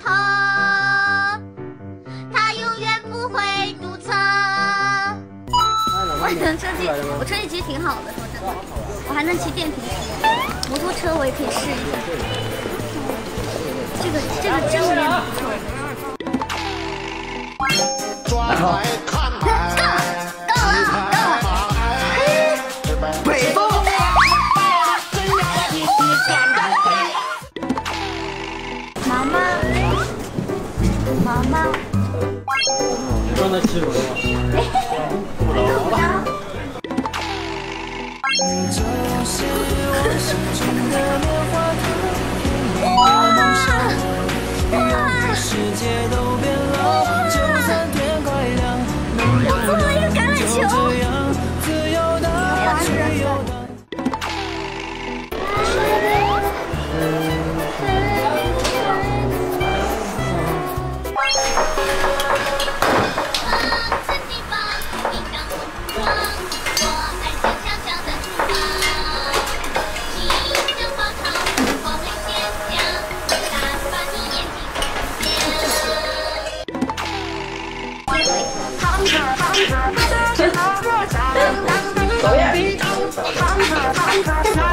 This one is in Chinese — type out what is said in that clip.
头。它永远不会堵车。我的车技我车技其实挺好的说真的我还能骑电瓶车。摩托车我也可以试一下。这个这个真的不错。抓来妈妈，你刚才欺负我了吗？不要。我做了一个橄榄 I'm not.